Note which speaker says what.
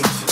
Speaker 1: straight.